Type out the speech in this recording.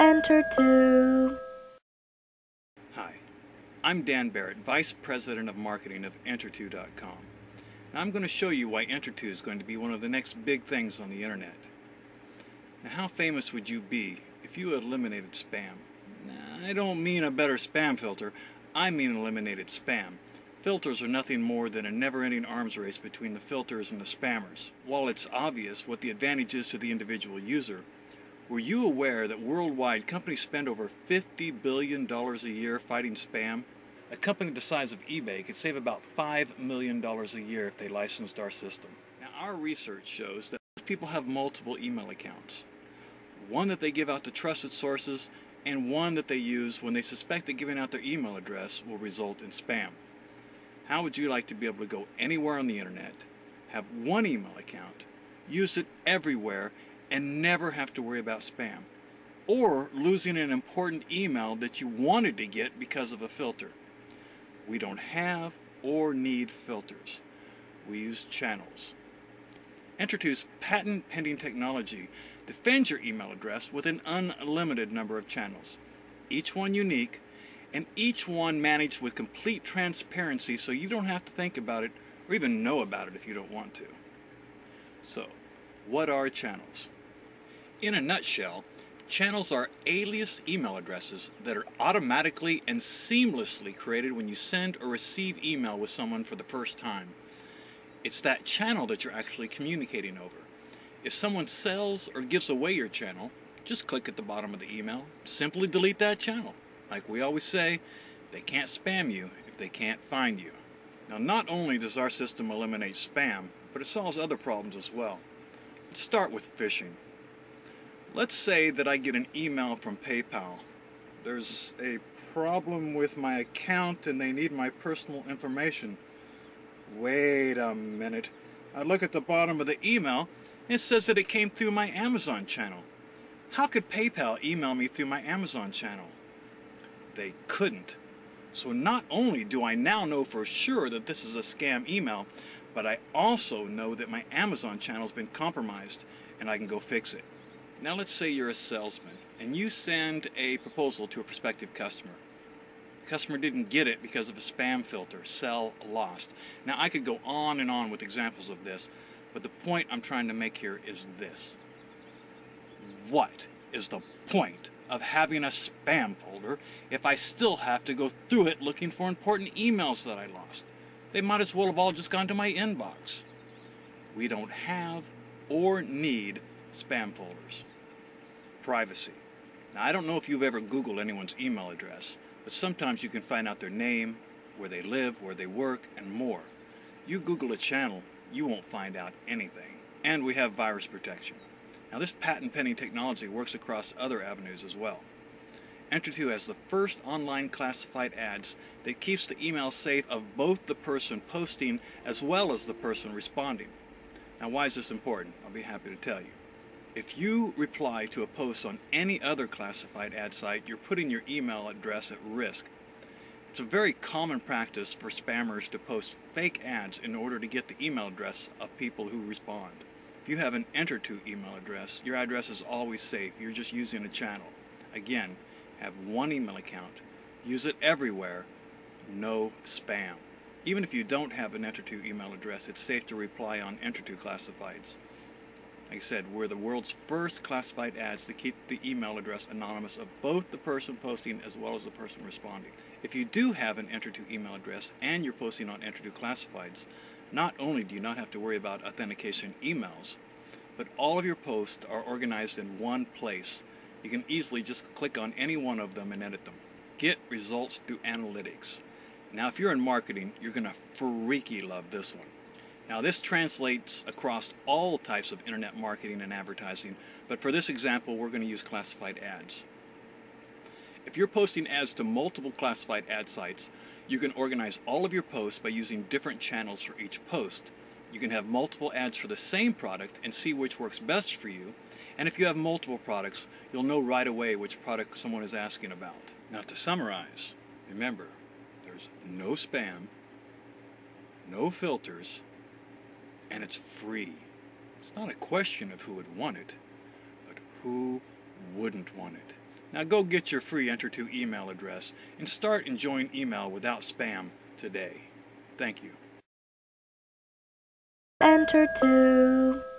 Enter two. Hi, I'm Dan Barrett, Vice President of Marketing of EnterTo.com. Now I'm going to show you why EnterTo is going to be one of the next big things on the internet. Now how famous would you be if you eliminated spam? Now, I don't mean a better spam filter, I mean eliminated spam. Filters are nothing more than a never-ending arms race between the filters and the spammers. While it's obvious what the advantage is to the individual user, were you aware that worldwide companies spend over $50 billion a year fighting spam? A company the size of eBay could save about $5 million a year if they licensed our system. Now, our research shows that most people have multiple email accounts. One that they give out to trusted sources, and one that they use when they suspect that giving out their email address will result in spam. How would you like to be able to go anywhere on the internet, have one email account, use it everywhere, and never have to worry about spam? Or losing an important email that you wanted to get because of a filter? We don't have or need filters. We use channels. EnterTo's patent pending technology defends your email address with an unlimited number of channels, each one unique and each one managed with complete transparency so you don't have to think about it or even know about it if you don't want to. So, what are channels? In a nutshell, channels are alias email addresses that are automatically and seamlessly created when you send or receive email with someone for the first time. It's that channel that you're actually communicating over. If someone sells or gives away your channel, just click at the bottom of the email, simply delete that channel. Like we always say, they can't spam you if they can't find you. Now, not only does our system eliminate spam, but it solves other problems as well. Let's start with phishing. Let's say that I get an email from PayPal. There's a problem with my account and they need my personal information. Wait a minute. I look at the bottom of the email and it says that it came through my Amazon channel. How could PayPal email me through my Amazon channel? they couldn't. So not only do I now know for sure that this is a scam email, but I also know that my Amazon channel has been compromised and I can go fix it. Now let's say you're a salesman and you send a proposal to a prospective customer. The customer didn't get it because of a spam filter, sell lost. Now I could go on and on with examples of this, but the point I'm trying to make here is this. What is the point of having a spam folder if I still have to go through it looking for important emails that I lost? They might as well have all just gone to my inbox. We don't have or need spam folders. Privacy. Now, I don't know if you've ever Googled anyone's email address, but sometimes you can find out their name, where they live, where they work, and more. You Google a channel, you won't find out anything. And we have virus protection. Now this patent pending technology works across other avenues as well. EnterTo has the first online classified ads that keeps the email safe of both the person posting as well as the person responding. Now why is this important? I'll be happy to tell you. If you reply to a post on any other classified ad site, you're putting your email address at risk. It's a very common practice for spammers to post fake ads in order to get the email address of people who respond. If you have an EnterTo email address, your address is always safe. You're just using a channel. Again, have one email account. Use it everywhere. No spam. Even if you don't have an EnterTo email address, it's safe to reply on EnterTo classifieds. Like I said, we're the world's first classified ads to keep the email address anonymous of both the person posting as well as the person responding. If you do have an EnterTo email address and you're posting on EnterTo classifieds, not only do you not have to worry about authentication emails, but all of your posts are organized in one place. You can easily just click on any one of them and edit them. Get results through analytics. Now, if you're in marketing, you're going to freaky love this one. Now, this translates across all types of internet marketing and advertising, but for this example, we're going to use classified ads. If you're posting ads to multiple classified ad sites, you can organize all of your posts by using different channels for each post. You can have multiple ads for the same product and see which works best for you. And if you have multiple products, you'll know right away which product someone is asking about. Now, to summarize, remember there's no spam, no filters, and it's free. It's not a question of who would want it, but who wouldn't want it. Now go get your free EnterTo email address and start enjoying email without spam today. Thank you. Enter 2.